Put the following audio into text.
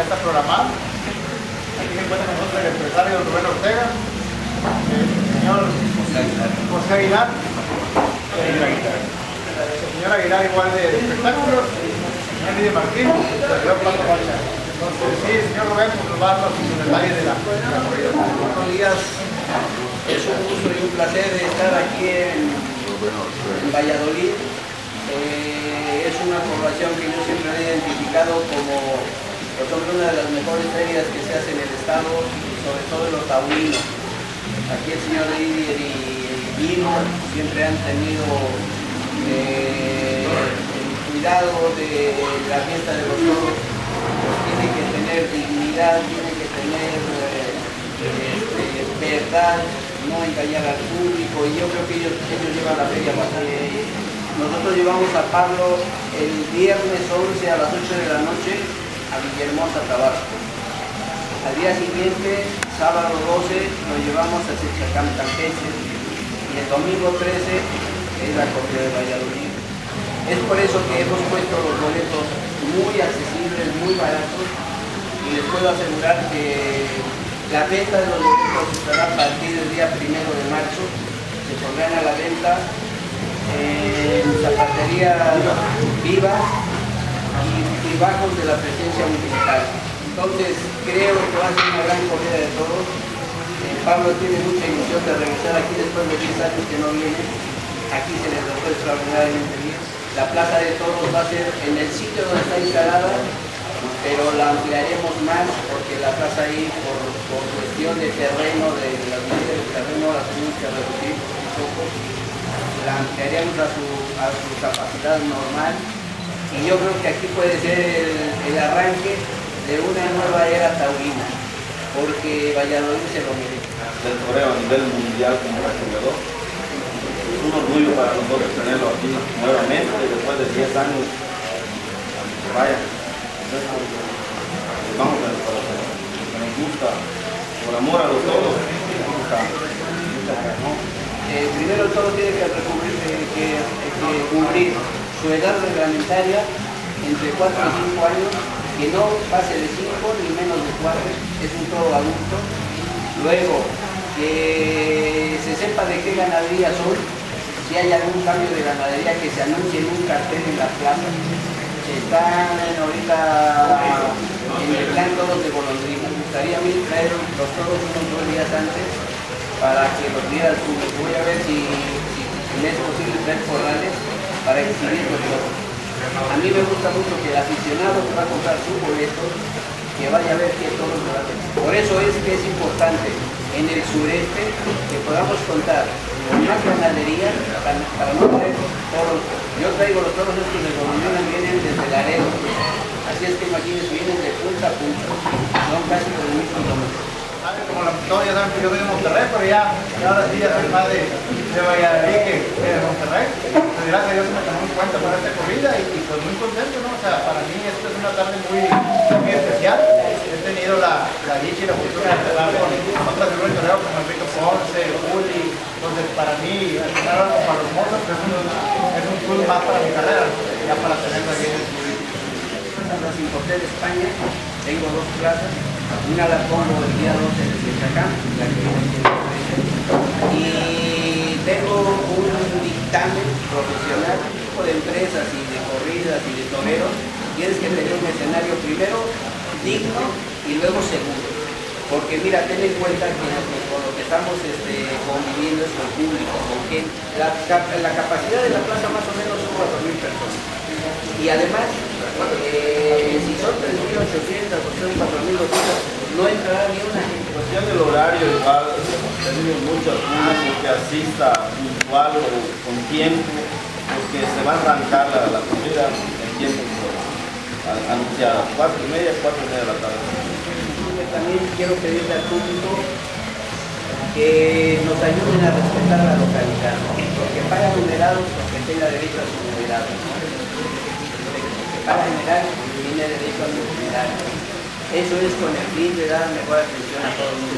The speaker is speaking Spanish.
está programada. Aquí se encuentra nosotros el empresario Rubén Ortega, el señor José Aguilar, el señor Aguilar igual de espectáculos, el señor Martín, el señor. Entonces, sí, señor Rubén, pues nos va a dar los detalles de la, de la corrida. Buenos días, es un gusto y un placer estar aquí en, en Valladolid. Eh, es una población que yo siempre he identificado como ejemplo, una de las mejores ferias que se hace en el estado, sobre todo en los taurinos. Aquí el señor Didier y el Guino siempre han tenido eh, el cuidado de la fiesta de los toros. Tiene que tener dignidad, tiene que tener eh, este, verdad, no engañar al público y yo creo que ellos, ellos llevan la feria bastante. Nosotros llevamos a Pablo el viernes 11 a las 8 de la noche a Villahermosa, Tabasco. Al día siguiente, sábado 12, lo llevamos a Sechacán, Campeche y el domingo 13 es la corrida de Valladolid. Es por eso que hemos puesto los boletos muy accesibles, muy baratos y les puedo asegurar que la venta de los boletos estará a partir del día primero de marzo. Se pondrán a la venta en zapatería viva y, y bajos de la presencia municipal. Entonces creo que va a ser una gran corrida de todos. Eh, Pablo tiene mucha ilusión de regresar aquí después de 10 años que no viene. Aquí se les trató extraordinariamente bien. La plaza de toros va a ser en el sitio donde está instalada, pero la ampliaremos más porque la plaza ahí por, por cuestión de terreno, de, de las de terreno, la tenemos que reducir un poco. La ampliaremos a su, a su capacidad normal y yo creo que aquí puede ser el, el arranque de una nueva era taurina, porque Valladolid se lo merece. del toreo a nivel mundial como corredor. Es un orgullo para nosotros tenerlo aquí nuevamente, después de 10 años. Vaya. Vamos a ver para que nos gusta, por amor a los ¿no? Eh, primero todo tiene que, recubrir, que, que cubrir su edad reglamentaria entre 4 y 5 años, que no pase de 5 ni menos de 4, es un toro adulto. Luego, que se sepa de qué ganadería son, si hay algún cambio de ganadería que se anuncie en un cartel en la plaza. Están ahorita en el plan todos de golondrina. Me gustaría a mí traer los toros unos dos días antes para que los viera el público. Voy a ver si, si, si me es posible traer corrales para exhibir los toros. A mí me gusta mucho que el aficionado que va a comprar su boleto, que vaya a ver me va a tener. Por eso es que es importante en el sureste que podamos contar con más ganaderías para, para no tener toros. Yo traigo los toros estos de Golondrina, vienen desde Laredo. Así es que imagínense, vienen de punta a punta. Son casi 3.000 kilómetros. Como la, ya saben que yo soy de Monterrey, pero ya, ya ahora sí ya soy más de, de Valladolid que de Monterrey. Gracias a Dios me tomó en cuenta para esta corrida y, y pues muy contento, ¿no? O sea, para mí esta es una tarde muy, muy especial. He tenido la, la dicha y la fortuna de estar con otras figuras de como Enrique Ponce, Juli. Entonces, para mí, ahora con Pablo Mozo pues, es un, es un plus más para mi carrera, ya para tenerlo aquí en el estudio. las importé de España, tengo dos plazas, una la pongo el día 12 Sechacán, la que viene la y tengo un dictamen profesional, tipo de empresas y de corridas y de toreros, tienes que tener un escenario primero digno y luego seguro. Porque mira, ten en cuenta que con lo que estamos este, conviviendo es con público, porque la, cap- la capacidad de la plaza más o menos son 4.000 personas. Y además, eh, si son 3.800 o son 4.200, no entrará ni una. Cuestión del horario, igual, tenemos mucho público que asista puntual o con tiempo, porque se va a arrancar la, la comida en tiempo a- anunciado. Cuatro y media, cuatro y media de la tarde. También quiero pedirle al público que nos ayuden a respetar la localidad, ¿no? porque paga numerados, porque tenga derecho a su numerado. ¿no? Que tiene derecho a su numeral. Eso es con el fin de dar mejor atención a todo el mundo.